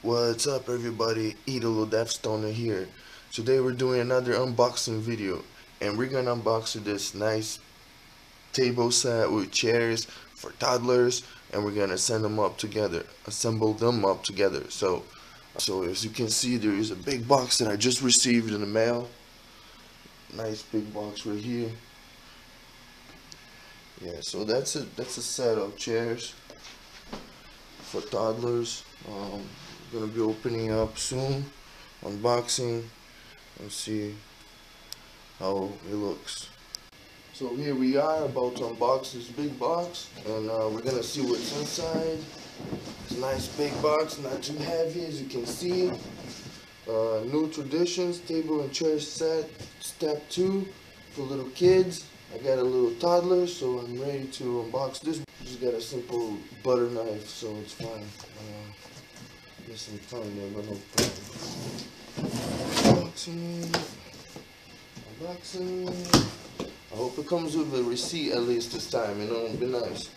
What's up everybody, Italo Defstoner here. Today we're doing another unboxing video and we're gonna unbox this nice table set with chairs for toddlers and we're gonna send them up together, assemble them up together. So, so as you can see there is a big box that I just received in the mail. Nice big box right here. Yeah, so that's a that's a set of chairs for toddlers. Um, gonna be opening up soon, unboxing, and see how it looks. So here we are about to unbox this big box, and uh, we're gonna see what's inside. It's a nice big box, not too heavy as you can see. Uh, new traditions, table and chair set, step two for little kids. I got a little toddler, so I'm ready to unbox this. Just got a simple butter knife, so it's fine. Uh, get some time there, but no. Unboxing. Unboxing. I hope it comes with a receipt at least this time, you know, it'd be nice.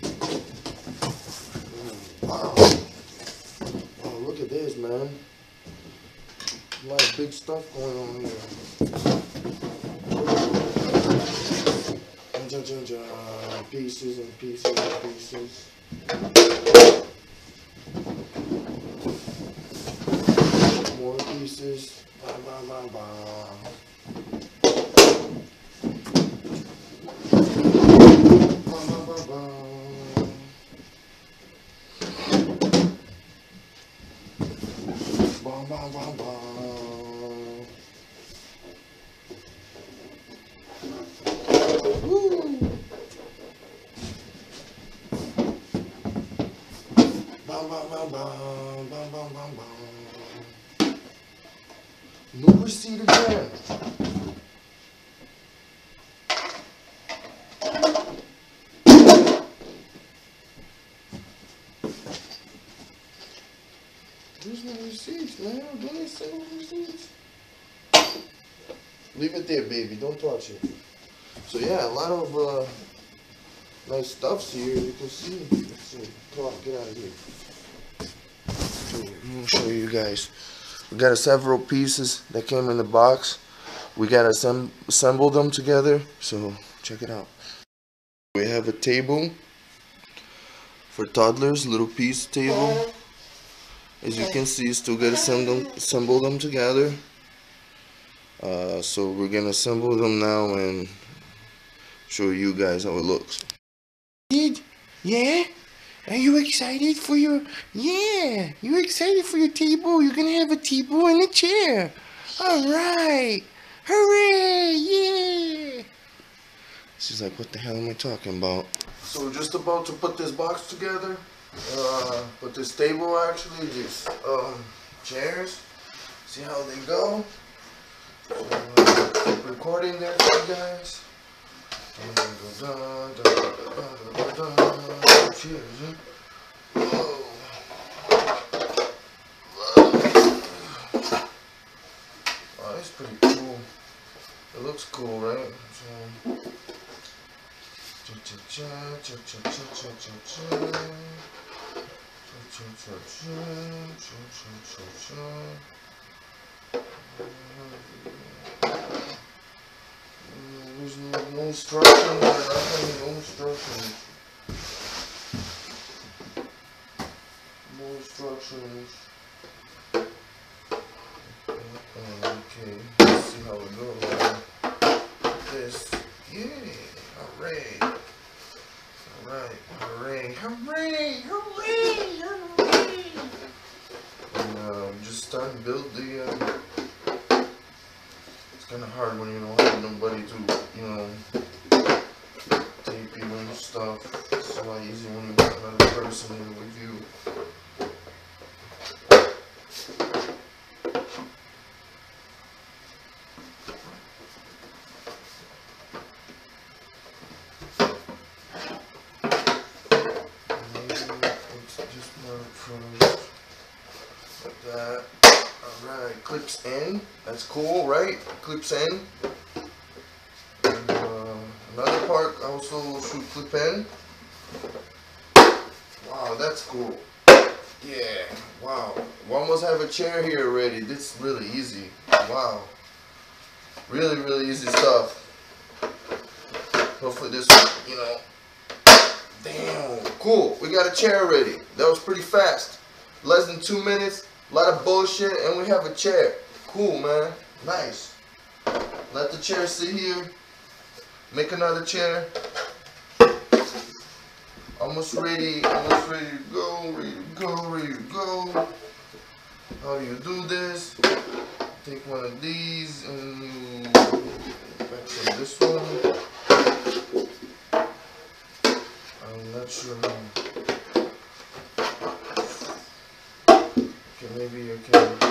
Wow. Wow, look at this, man. A lot of big stuff going on here. Pieces and pieces and pieces. more pieces. Bah, bah, bah, bum bum bum bum bum bum bum Receipt again. There's no receipts, man. Don't they send no receipts? Leave it there, baby. Don't touch it. So yeah, a lot of uh, nice stuffs here. You can see. Let's see. Come on, get out of here. I'm gonna show you guys. We got several pieces that came in the box. We gotta assemb assemble them together. So check it out. We have a table for toddlers, little piece table. As you can see, still gotta assemble assemble them together. Uh, so we're gonna assemble them now and show you guys how it looks. Yeah? Are you excited for your Yeah, you excited for your table? You're gonna have a table and a chair. Alright. Hooray! Yeah! She's like, what the hell am I talking about? So we're just about to put this box together. Uh, put this table actually, these um, chairs. See how they go. Uh, recording there for you guys. Cheers. Whoa. Oh, that's pretty cool. It looks cool, right? So, cha cha cha cha cha cha cha cha cha cha cha cha cha cha cha There's no, no or nothing, no instructions. No instructions. Okay, let's see how it goes. This, yeah, alright. Alright, hooray, hooray, hooray, hooray. And um, just start to build the, uh, it's kind of hard when you don't have nobody to, you know, tape you and stuff. It's a lot easier when you got another person with you. Let's just mark first. Like that. Alright, clips in. That's cool, right? Clips in. And, uh, another part also should clip in. Wow, that's cool. Yeah, wow. We almost have a chair here already. This is really easy. Wow. Really, really easy stuff. Hopefully this, you know. Damn. Cool. We got a chair ready. That was pretty fast. Less than two minutes. A lot of bullshit. And we have a chair. Cool, man. Nice. Let the chair sit here. Make another chair. Almost ready. Almost ready to go. Ready to go. Ready to go. How do you do this? Take one of these and you back from this one. I'm not sure. Okay, maybe you can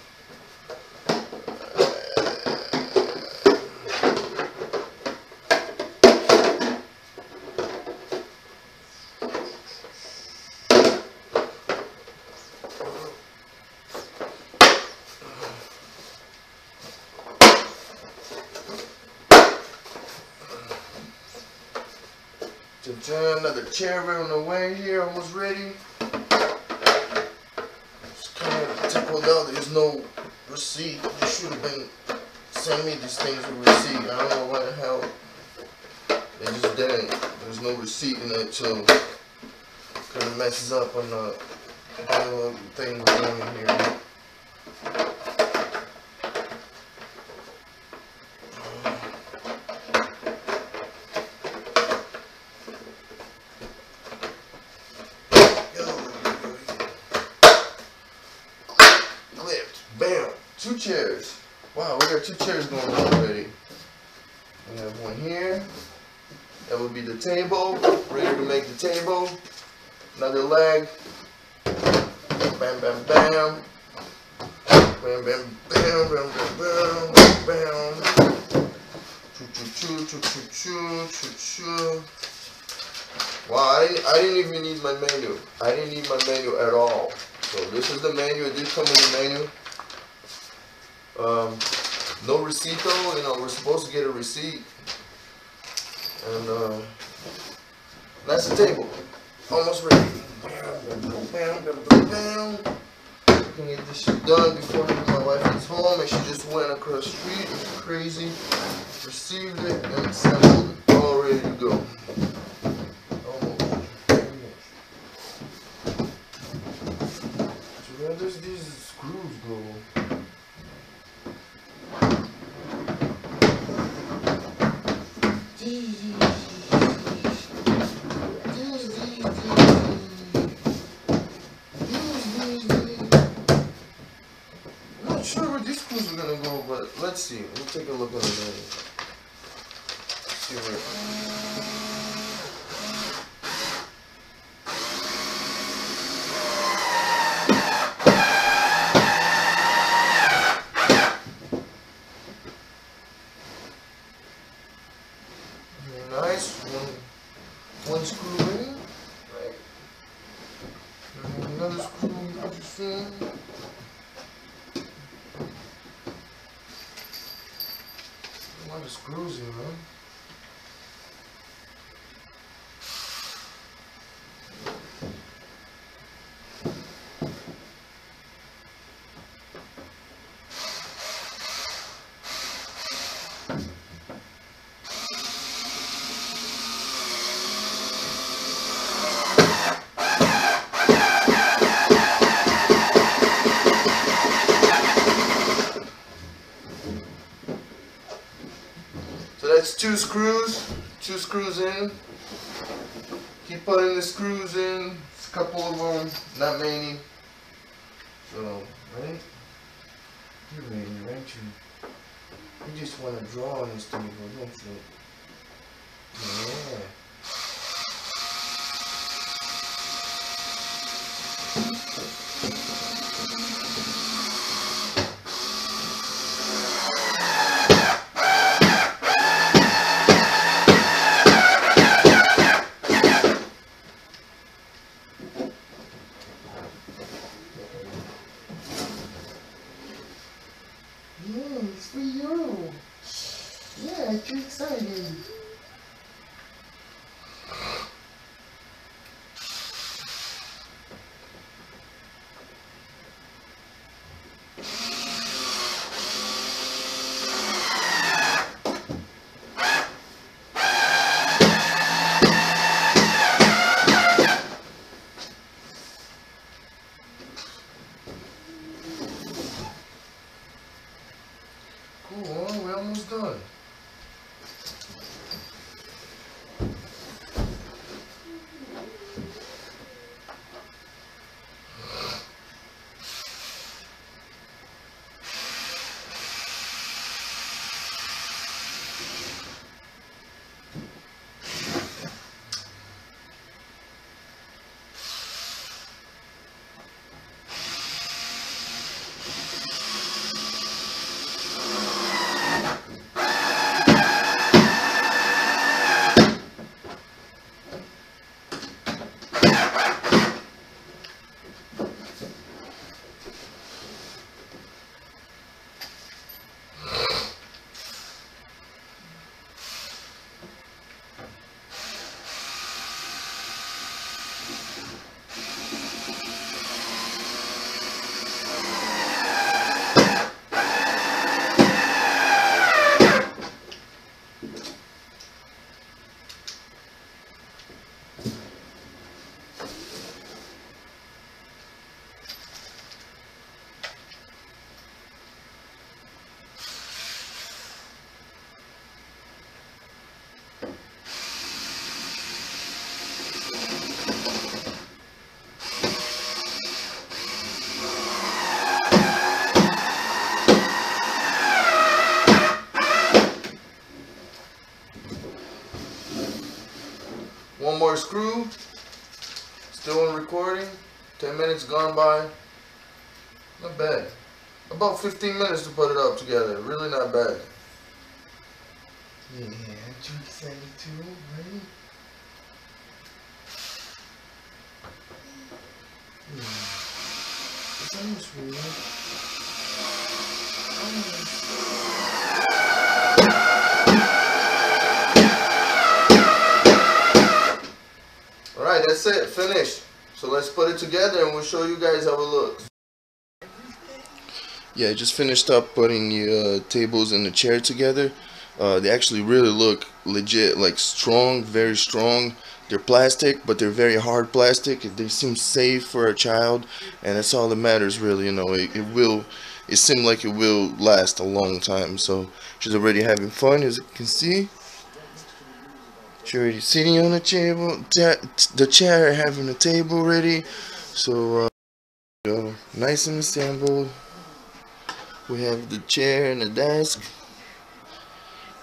bam. Another chair right on the way here, almost ready. Just kind of tickled out. There's no receipt. You should have been sending me these things with receipt. I don't know what the hell. They just didn't. There's no receipt in it, so kind of messes up on the thing we're doing here. Flipped. Bam. Two chairs. Wow, we got two chairs going on already. We have one here. That would be the table. Ready to make the table. Another leg. Bam, bam, bam. Bam, bam, bam, bam, bam, bam, bam. Choo, choo, choo, choo, choo, choo, choo. Wow, I didn't, I didn't even need my menu. I didn't need my menu at all. So this is the menu. It did come with a menu. Um, no receipt though. You know we're supposed to get a receipt. And uh, that's the table. Almost ready. We can get this shit done before my wife gets home. And she just went across the street. It was crazy. Received it and assembled. All ready to go. Almost. So where does these screws go? I'm not sure where these screws are gonna go, let's see. We'll take a look at it. See where. Very nice. One, one screw in. Right. And another screw just in. A lot of screws in, man. So that's two screws, two screws in. Keep putting the screws in. It's a couple of them, not many. So, right? You're ready, aren't you? You just want to draw on this table, don't you? Yeah. Screw. Still in recording. 10 minutes gone by. Not bad. About 15 minutes to put it up together. Really not bad. Yeah, excited too, right? Hmm. It's almost real. Alright, that's it. Finished. So let's put it together and we'll show you guys how it looks. Yeah, I just finished up putting the uh, tables and the chair together. Uh, they actually really look legit, like strong, very strong. They're plastic, but they're very hard plastic. They seem safe for a child, and that's all that matters, really. You know, it, it will. It seems like it will last a long time. So she's already having fun, as you can see. Sitting on the table, the chair having a table ready. So, uh, go nice and assembled. We have the chair and the desk.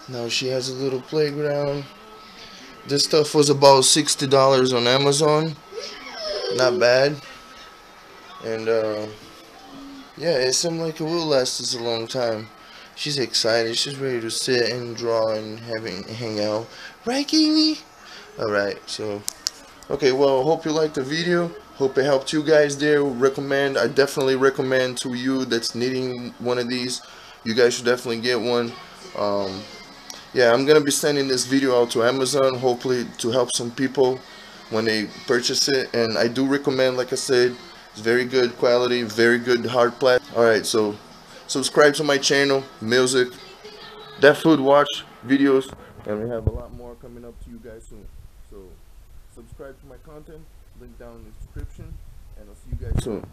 Now she has a little playground. This stuff was about $60 on Amazon. Not bad. And uh, yeah, it seemed like it will last us a long time. She's excited. She's ready to sit and draw and having hang out. Right? Alright, so okay, well, hope you liked the video. Hope it helped you guys there. Recommend, I definitely recommend to you that's needing one of these. You guys should definitely get one. Um, yeah, I'm gonna be sending this video out to Amazon, hopefully to help some people when they purchase it. And I do recommend, like I said, it's very good quality, very good hard plastic. Alright, so subscribe to my channel, music, Deaf Food Watch videos, and we have a lot more coming up to you guys soon. So subscribe to my content, link down in the description, and I'll see you guys soon.